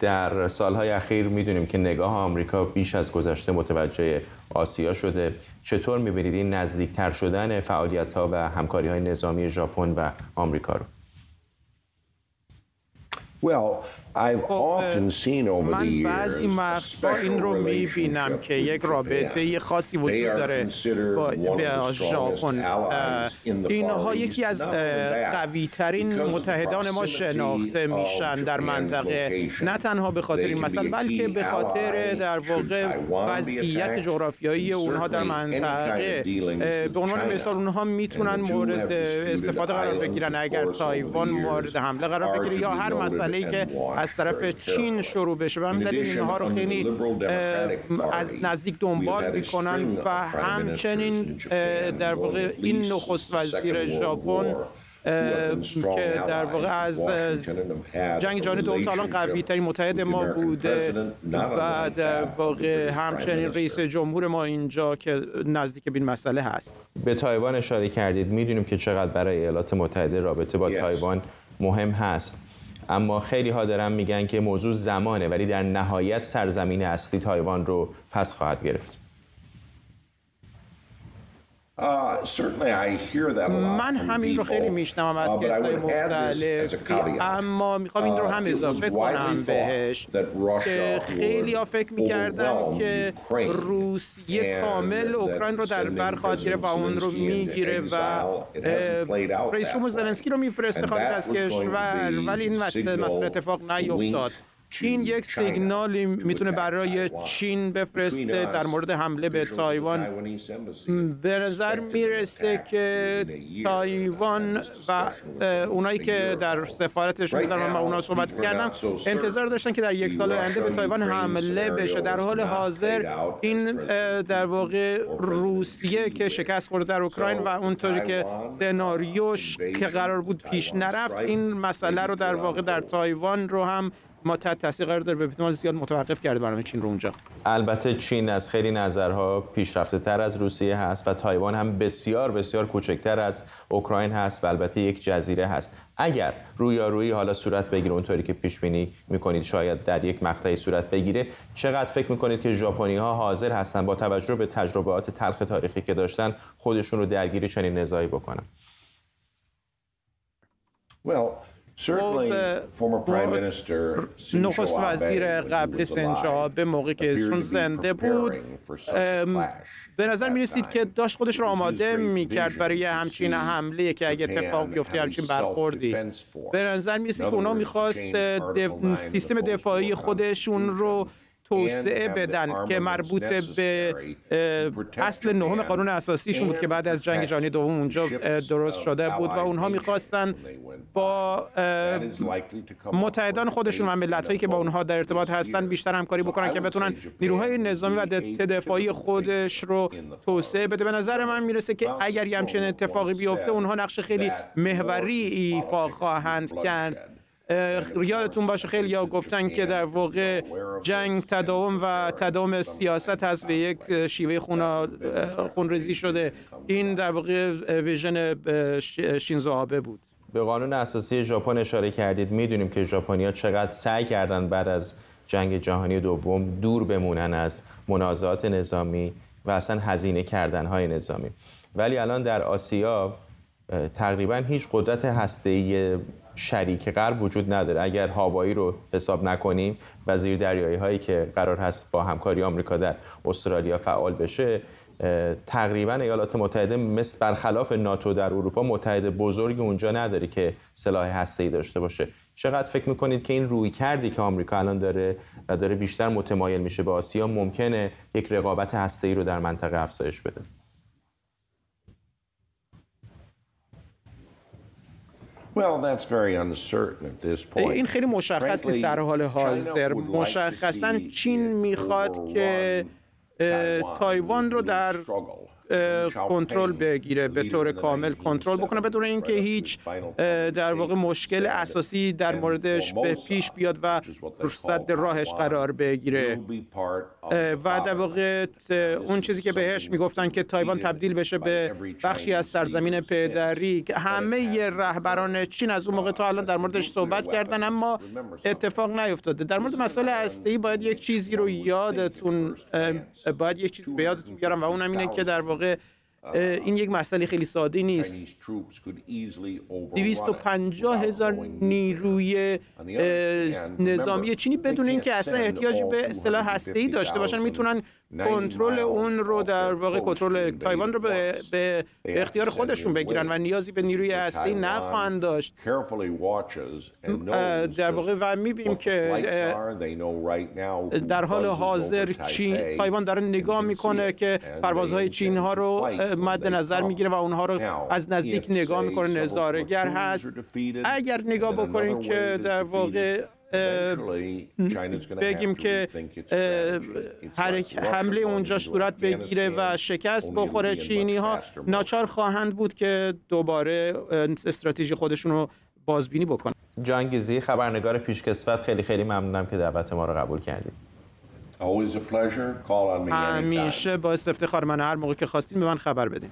در سالهای اخیر می‌دونیم که نگاه آمریکا بیش از گذشته متوجه آسیا شده. چطور می‌بینید این نزدیکتر شدن فعالیت ها و همکاری های نظامی ژاپن و آمریکا رو؟ من بعضی وقتا این رو می‌بینم که یک رابطه خاصی وجود داره با ژاپن. اینها یکی از قوی ترین متحدان ما شناخته میشن در منطقه. نه تنها به خاطر این مسئله بلکه به خاطر در واقع وضعیت جغرافیایی اونها در منطقه به عنوان مثال اونها می‌تونن مورد استفاده قرار بگیرن اگر تایوان مورد حمله قرار بگیره یا هر مسئله که از طرف چین شروع بشه و دلیل اینها رو خیلی از نزدیک دنبال می‌کنن و همچنین در واقع این نخست وزیر ژاپن که در واقع از جنگ جهانی دوم تا الان قوی ترین متحد ما بوده و در واقع همچنین رئیس جمهور ما اینجا که نزدیک به این مسئله هست. به تایوان اشاره کردید. می‌دونیم که چقدر برای ایالات متحده رابطه با تایوان مهم هست. اما خیلی ها دارن میگن که موضوع زمانه ولی در نهایت سرزمین اصلی تایوان رو پس خواهد گرفت. من همین رو خیلی میشنوم از uh, کسای مختلف. اما می‌خوام این رو هم اضافه کنم بهش که خیلی ها فکر می‌کردن که روسیه کامل اوکراین رو در بر خواهد گرفت و اون رو می‌گیره و رئیس جمهور زلنسکی رو میفرسته خارج از کشور ولی این مسئله اتفاق نیفتاد چین یک سیگنالی می‌تونه برای چین بفرسته در مورد حمله به تایوان. به نظر می‌رسه که تایوان و اونایی که در سفارتش بودن و اونا صحبت کردن انتظار داشتن که در یک سال آینده به تایوان حمله بشه. در حال حاضر این در واقع روسیه که شکست خورده در اوکراین و اونطوری که سناریوش که قرار بود پیش نرفت این مسئله رو در واقع در تایوان رو هم ما تحت تاثیر قرار داره. به احتمال زیاد متوقف کرده برنامه چین رو اونجا. البته چین از خیلی نظرها پیشرفته تر از روسیه هست و تایوان هم بسیار بسیار کوچکتر از اوکراین هست و البته یک جزیره هست. اگر رویارویی حالا صورت بگیره اونطوری که پیش بینی می‌کنید شاید در یک مقطعی صورت بگیره چقدر فکر می‌کنید که ژاپنی ها حاضر هستن با توجه به تجربات تلخ تاریخی که داشتن خودشون رو درگیری چنین نزاعی بکنن؟ نخست وزیر قبل سنجا به موقع که ایشون زنده بود. به نظر می رسید که داشت خودش رو آماده می کرد برای همچین حمله که اگه اتفاق بیفته همچین برخوردی. به نظر می رسید که اونا می‌خواست سیستم دفاعی خودشون رو توسعه بدن که مربوط به اصل نهم قانون اساسیشون بود که بعد از جنگ جهانی دوم اونجا درست شده بود و اونها می‌خواستن با متحدان خودشون و ملت هایی که با اونها در ارتباط هستن بیشتر همکاری بکنن که بتونن نیروهای نظامی و دفاعی خودش رو توسعه بده. به نظر من می‌رسه که اگر یه همچین اتفاقی بیفته اونها نقش خیلی محوری ایفا خواهند کرد. یادتون باشه خیلی یا گفتن که در واقع جنگ تداوم و تداوم سیاست هست به یک شیوه خونریزی شده. این در واقع ویژن شینزو آبه بود. به قانون اساسی ژاپن اشاره کردید. می‌دونیم که ژاپنیا چقدر سعی کردن بعد از جنگ جهانی دوم دور بمونن از منازعات نظامی و اصلا هزینه کردن های نظامی. ولی الان در آسیا تقریبا هیچ قدرت هسته‌ای شریک غرب وجود نداره. اگر هاوایی رو حساب نکنیم و زیر دریایی هایی که قرار هست با همکاری آمریکا در استرالیا فعال بشه تقریبا ایالات متحده مثل برخلاف ناتو در اروپا متحد بزرگی اونجا نداره که سلاح ای داشته باشه. چقدر فکر می‌کنید که این روی کردی که آمریکا الان داره و داره بیشتر متمایل میشه به آسیا ممکنه یک رقابت ای رو در منطقه افزایش بده؟ این خیلی مشخص نیست در حال حاضر. مشخصا چین می‌خواد که تایوان رو در کنترل بگیره به طور کامل کنترل بکنه بدون اینکه هیچ در واقع مشکل اساسی در موردش به پیش بیاد و صد راهش قرار بگیره. و در واقع اون چیزی که بهش می‌گفتن که تایوان تبدیل بشه به بخشی از سرزمین پدری همه رهبران چین از اون موقع تا الان در موردش صحبت کردن اما اتفاق نیفتاده. در مورد مسئله هسته‌ای باید یک چیزی رو یادتون باید یک چیز به یادتون بیارم و اونم اینه که در واقع این یک مسئله خیلی ساده نیست. 250 هزار نیروی نظامی چینی بدون اینکه اصلا احتیاجی به سلاح هسته‌ای داشته باشن می‌تونن کنترل اون رو در واقع کنترل تایوان رو به, به اختیار خودشون بگیرن و نیازی به نیروی هسته‌ای نخواهند داشت. در واقع و می‌بینیم که در حال حاضر چین تایوان داره نگاه می‌کنه که پروازهای چین ها رو مد نظر می‌گیره و اونها رو از نزدیک نگاه می‌کنه. نظارگر هست. اگر نگاه بکنیم که در واقع بگیم که حمله اونجا صورت بگیره و شکست بخوره چینی ها ناچار خواهند بود که دوباره استراتژی خودشون رو بازبینی بکنن. جانگیزی خبرنگار پیشکسوت خیلی خیلی ممنونم که دعوت ما رو قبول کردید همیشه باعث افتخار من هر موقع که خواستین به من خبر بدین.